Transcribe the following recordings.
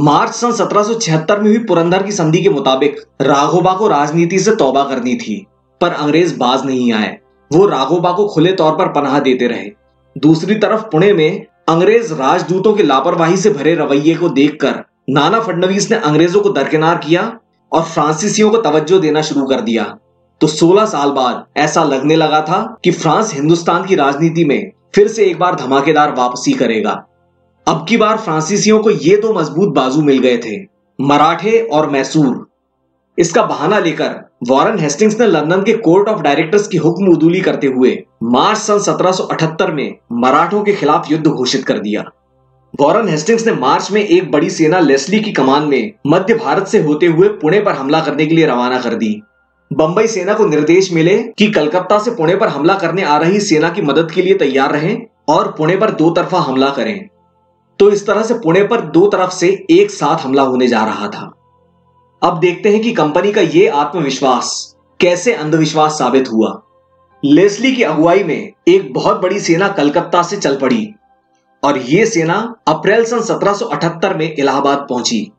मार्च सन 1776 में हुई पुरंदर की संधि के मुताबिक राघोबा को राजनीति से तौबा करनी थी, पर अंग्रेज़ बाज नहीं आए। वो राघोबा को खुले तौर पर पनाह देते रहे। दूसरी तरफ़ पुणे में अंग्रेज़ राजदूतों की लापरवाही से भरे रवैये को देखकर नाना फडनवीस ने अंग्रेज़ों को दरकिनार किया और फ्रांसीसियों को तवज्जो देना शुरू कर दिया। तो 16 साल बाद ऐसा लगने लगा था कि फ्रांस हिंदुस्तान की राजनीति में फिर से एक बार धमाकेदार वापसी करेगा। अब की बार फ्रांसीसियों को ये दो मज़बूत बाजू मिल गए थे, मराठे और मैसूर। इसका बहाना लेकर वॉरेन हेस्टिंग्स ने लंदन के कोर्ट ऑफ़ डायरेक्टर्स की हुक्म उदूली करते हुए मार्च सन 1778 में मराठों के खिलाफ युद्ध घोषित कर दिया। वॉरेन हेस्टिंग्स ने मार्च में एक बड़ी सेना लेस्ली की कमान में मध्य भारत से होते हुए पुणे पर हमला करने के लिए रवाना कर दी। बंबई सेना को निर्देश मिले कि कलकत्ता से पुणे पर हमला करने आ रही सेना की मदद के लिए तैयार रहें और पुणे पर दो तरफा हमला करें। तो इस तरह से पुणे पर दो तरफ़ से एक साथ हमला होने जा रहा था। अब देखते हैं कि कंपनी का यह आत्मविश्वास कैसे अंधविश्वास साबित हुआ। लेस्ली की अगुवाई में एक बहुत बड़ी सेना कलकत्ता से चल पड़ी और यह सेना अप्रैल सन 1778 में इलाहाबाद पहुँची।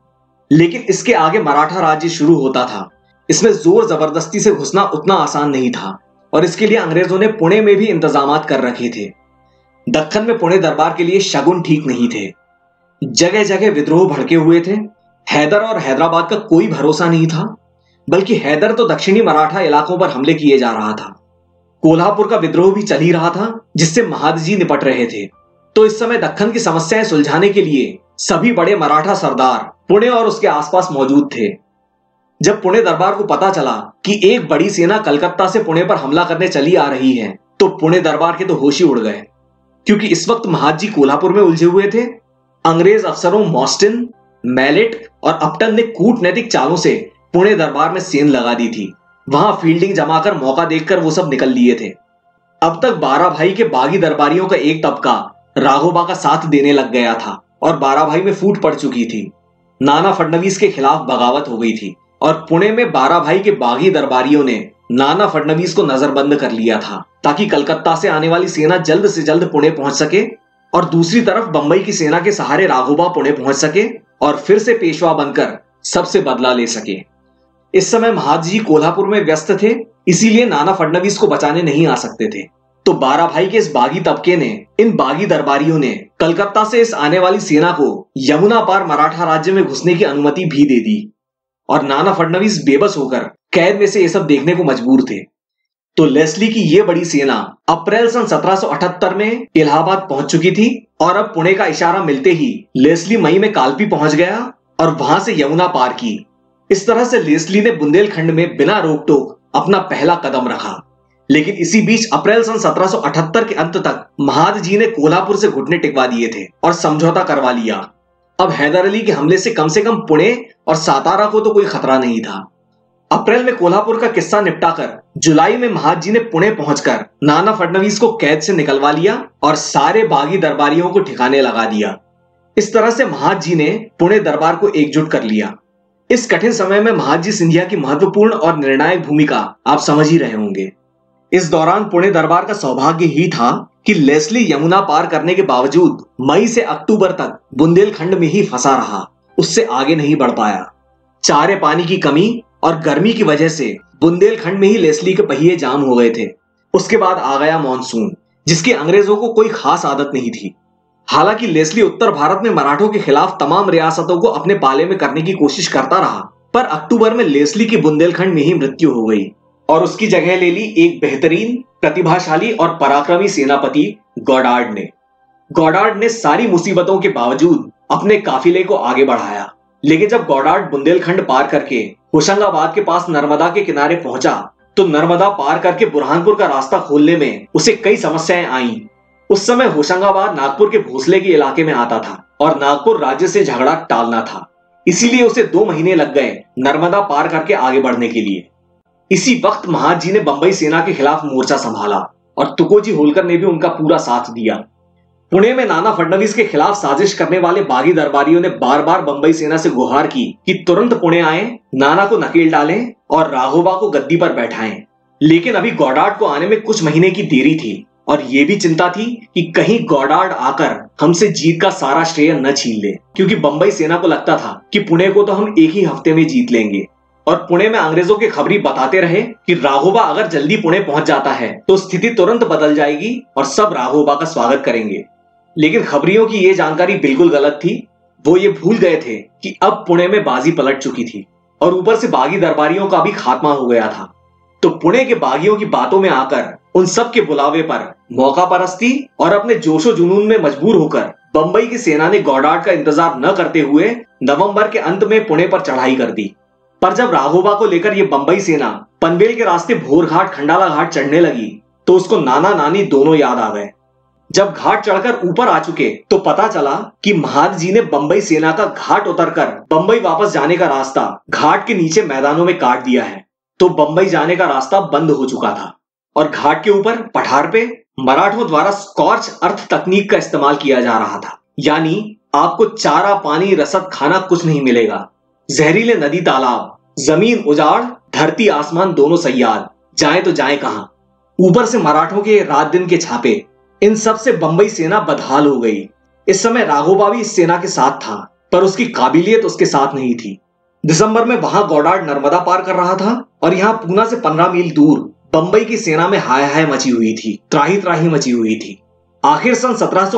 लेकिन इसके आगे मराठा राज्य शुरू होता था। इसमें ज़ोर ज़बरदस्ती से घुसना उतना आसान नहीं था और इसके लिए अंग्रेज़ों ने पुणे में भी इंतज़ाम कर रखे थे। दक्कन में पुणे दरबार के लिए शगुन ठीक नहीं थे। जगह जगह विद्रोह भड़के हुए थे। हैदर और हैदराबाद का कोई भरोसा नहीं था, बल्कि हैदर तो दक्षिणी मराठा इलाकों पर हमले किए जा रहा था। कोल्हापुर का विद्रोह भी चल ही रहा था, जिससे महादजी निपट रहे थे। तो इस समय दक्कन की समस्याएँ सुलझाने के लिए सभी बड़े मराठा सरदार पुणे और उसके आसपास मौजूद थे। जब पुणे दरबार को पता चला कि एक बड़ी सेना कलकत्ता से पुणे पर हमला करने चली आ रही है तो पुणे दरबार के तो होशी उड़ गए। क्योंकि इस वक्त महाजी कोल्हापुर में उलझे हुए थे। अंग्रेज़ अफसरों मॉस्टिन, मैलेट और अपटन ने कूटनैतिक चालों से पुणे दरबार में सेन लगा दी थी। वहाँ फील्डिंग जमाकर मौका देखकर वो सब निकल लिए थे। अब तक बारह भाई के बागी दरबारियों का एक तबका राघोबा का साथ देने लग गया था और बारह भाई में फूट पड़ चुकी थी। नाना फडनवीस के खिलाफ बगावत हो गई थी और पुणे में बारह भाई के बागी दरबारियों ने नाना फडनवीस को नजरबंद कर लिया था, ताकि कलकत्ता से आने वाली सेना जल्द से जल्द पुणे पहुँच सके और दूसरी तरफ़ बंबई की सेना के सहारे राघोबा पुणे पहुँच सके और फिर से पेशवा बनकर सबसे बदला ले सके। इस समय महाजी कोल्हापुर में व्यस्त थे, इसीलिए नाना फडनवीस को बचाने नहीं आ सकते थे। तो बारह भाई के इस बागी तबके ने, इन बागी दरबारियों ने कलकत्ता से इस आने वाली सेना को यमुना पार मराठा राज्य में घुसने की अनुमति भी दे दी। और नाना फडनवीस बेबस होकर कैद में से ये सब देखने को मजबूर थे। तो लेस्ली की ये बड़ी सेना अप्रैल सन 1778 में इलाहाबाद पहुँच चुकी थी और अब पुणे का इशारा मिलते ही लेस्ली मई में कालपी पहुँच गया और वहाँ से यमुना पार की। इस तरह से लेस्ली ने बुंदेलखंड में बिना रोक टोक अपना पहला कदम रखा। लेकिन इसी बीच अप्रैल सन 1778 के अंत तक महाद जी ने कोल्हापुर से घुटने टिकवा दिए थे और समझौता करवा लिया। अब हैदर अली के हमले से कम से कम पुणे और सातारा को तो कोई खतरा नहीं था। अप्रैल में कोल्हापुर का किस्सा निपटाकर, जुलाई में महाजी ने पुणे पहुंचकर, नाना फडनवीस को कैद से निकलवा लिया और सारे बागी दरबारियों को ठिकाने लगा दिया। इस तरह से महाद जी ने पुणे दरबार को एकजुट कर लिया। इस कठिन समय में महाजी सिंधिया की महत्वपूर्ण और निर्णायक भूमिका आप समझ ही रहे होंगे। इस दौरान पुणे दरबार का सौभाग्य ही था कि लेस्ली यमुना पार करने के बावजूद मई से अक्टूबर तक बुंदेलखंड में ही फंसा रहा, उससे आगे नहीं बढ़ पाया। चारे पानी की कमी और गर्मी की वजह से बुंदेलखंड में ही लेस्ली के पहिए जाम हो गए थे। उसके बाद आ गया मानसून, जिसकी अंग्रेज़ों को कोई खास आदत नहीं थी। हालाँकि लेस्ली उत्तर भारत में मराठों के खिलाफ तमाम रियासतों को अपने पाले में करने की कोशिश करता रहा, पर अक्टूबर में लेस्ली की बुंदेलखंड में ही मृत्यु हो गई और उसकी जगह ले ली एक बेहतरीन, प्रतिभाशाली और पराक्रमी सेनापति गॉडार्ड ने। गॉडार्ड ने सारी मुसीबतों के बावजूद अपने काफिले को आगे बढ़ाया, लेकिन जब गॉडार्ड बुंदेलखंड पार करके होशंगाबाद के पास नर्मदा के किनारे पहुँचा तो नर्मदा पार करके बुरहानपुर का रास्ता खोलने में उसे कई समस्याएँ आईं। उस समय होशंगाबाद नागपुर के भोसले के इलाके में आता था और नागपुर राज्य से झगड़ा टालना था। इसीलिए उसे दो महीने लग गए नर्मदा पार करके आगे बढ़ने के लिए। इसी वक्त महाजी ने बंबई सेना के खिलाफ मोर्चा संभाला और तुकोजी होलकर ने भी उनका पूरा साथ दिया। पुणे में नाना फडनवीस के खिलाफ साजिश करने वाले बागी दरबारियों ने बार बार बंबई सेना से गुहार की कि तुरंत पुणे आए, नाना को नकेल डालें और राघोबा को गद्दी पर बैठाएँ। लेकिन अभी गौडाट को आने में कुछ महीने की देरी थी और ये भी चिंता थी कि कहीं गौडार्ड आकर हमसे जीत का सारा श्रेय न छीन ले, क्योंकि बंबई सेना को लगता था कि पुणे को तो हम एक ही हफ़्ते में जीत लेंगे। और पुणे में अंग्रेज़ों के खबरी बताते रहे कि राघोबा अगर जल्दी पुणे पहुँच जाता है तो स्थिति तुरंत बदल जाएगी और सब राघोबा का स्वागत करेंगे। लेकिन खबरियों की यह जानकारी बिल्कुल गलत थी। वो ये भूल गए थे कि अब पुणे में बाजी पलट चुकी थी और ऊपर से बागी दरबारियों का भी खात्मा हो गया था। तो पुणे के बागियों की बातों में आकर, उन सब के बुलावे पर मौका परस्ती और अपने जोशो जुनून में मजबूर होकर, बंबई की सेना ने गौडाट का इंतज़ार न करते हुए नवंबर के अंत में पुणे पर चढ़ाई कर दी। पर जब राघोबा को लेकर यह बंबई सेना पनवेल के रास्ते भोर घाट खंडाला घाट चढ़ने लगी तो उसको नाना नानी दोनों याद आ गए। जब घाट चढ़कर ऊपर आ चुके तो पता चला कि महाद जी ने बंबई सेना का घाट उतरकर बंबई वापस जाने का रास्ता घाट के नीचे मैदानों में काट दिया है। तो बंबई जाने का रास्ता बंद हो चुका था और घाट के ऊपर पठार पे मराठों द्वारा स्कॉर्च अर्थ तकनीक का इस्तेमाल किया जा रहा था। यानी आपको चारा, पानी, रसद, खाना कुछ नहीं मिलेगा। जहरीले नदी तालाब, ज़मीन उजाड़, धरती आसमान दोनों सयाद जाए तो जाए कहा? ऊपर से मराठों के रात दिन के छापे इन सबसे बंबई सेना बदहाल हो गई। इस समय राघोबा भी इस सेना के साथ था, पर उसकी काबिलियत उसके साथ नहीं थी। दिसंबर में वहाँ गौडार्ड नर्मदा पार कर रहा था और यहाँ पूना से पंद्रह मील दूर बंबई की सेना में हाय हाय मची हुई थी त्राही त्राही मची हुई थी। आखिर सन सत्रह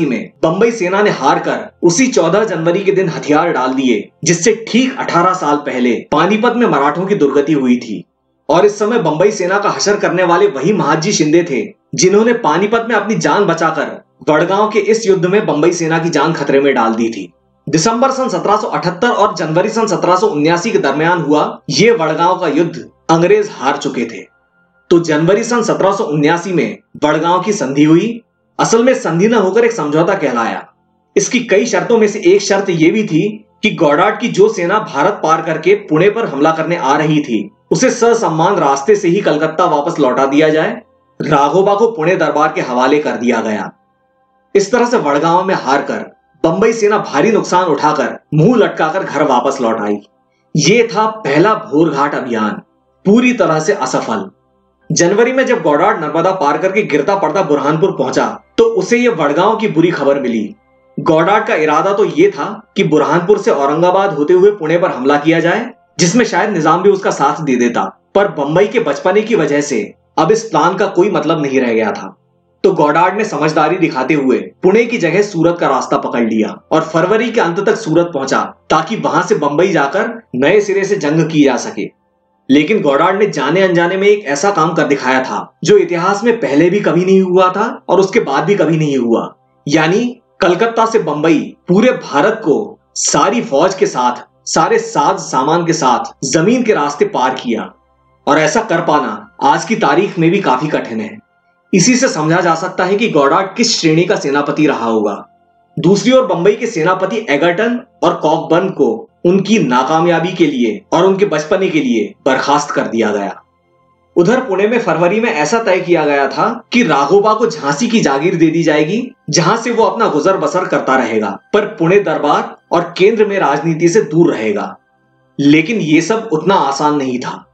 में बंबई सेना ने हार कर उसी 14 जनवरी के दिन हथियार डाल दिए, जिससे ठीक 18 साल पहले पानीपत में मराठों की दुर्गति हुई थी। और इस समय बंबई सेना का हशर करने वाले वही महाजी शिंदे थे जिन्होंने पानीपत में अपनी जान बचाकर वड़गांव के इस युद्ध में बंबई सेना की जान खतरे में डाल दी थी। दिसंबर सन 1778 और जनवरी सन सत्रह के दरमियान हुआ, ये वड़गांव का युद्ध अंग्रेज़ हार चुके थे। तो जनवरी सन सत्रह में वड़गांव की संधि हुई। असल में संधि न होकर एक समझौता कहलाया। इसकी कई शर्तों में से एक शर्त यह भी थी कि गौडाट की जो सेना भारत पार करके पुणे पर हमला करने आ रही थी, उसे ससम्मान रास्ते से ही कलकत्ता वापस लौटा दिया जाए। राघोबा को पुणे दरबार के हवाले कर दिया गया। इस तरह से वड़गांव में हार कर बंबई सेना भारी नुकसान उठाकर मुँह लटकाकर घर वापस लौट आई। ये था पहला भोरघाट अभियान, पूरी तरह से असफल। जनवरी में जब गौडाट नर्मदा पार करके गिरता पड़ता बुरहानपुर पहुँचा तो उसे यह वड़गांव की बुरी खबर मिली। गौडाट का इरादा तो यह था कि बुरहानपुर से औरंगाबाद होते हुए पुणे पर हमला किया जाए, जिसमें शायद निज़ाम भी उसका साथ दे देता। पर बंबई के बचपने की वजह से अब इस प्लान का कोई मतलब नहीं रह गया था। तो गौडार्ड ने समझदारी दिखाते हुए पुणे की जगह सूरत का रास्ता पकड़ लिया और फरवरी के अंत तक सूरत पहुँचा ताकि वहाँ से बंबई जाकर नए सिरे से जंग की जा सके। लेकिन गौडार्ड ने जाने अनजाने में एक ऐसा काम कर दिखाया था, जो इतिहास में पहले भी कभी नहीं हुआ था और उसके बाद भी कभी नहीं हुआ। यानी कलकत्ता से बंबई पूरे भारत को सारी फौज के साथ, सारे साज सामान के साथ ज़मीन के रास्ते पार किया। और ऐसा कर पाना आज की तारीख में भी काफ़ी कठिन है। इसी से समझा जा सकता है कि गौडार्ड किस श्रेणी का सेनापति रहा होगा। दूसरी ओर बंबई के सेनापति एगर्टन और कॉकबर्न को उनकी नाकामयाबी के लिए और उनके बचपने के लिए बर्खास्त कर दिया गया। उधर पुणे में फरवरी में ऐसा तय किया गया था कि राघोबा को झांसी की जागीर दे दी जाएगी, जहाँ से वो अपना गुजर बसर करता रहेगा, पर पुणे दरबार और केंद्र में राजनीति से दूर रहेगा। लेकिन ये सब उतना आसान नहीं था।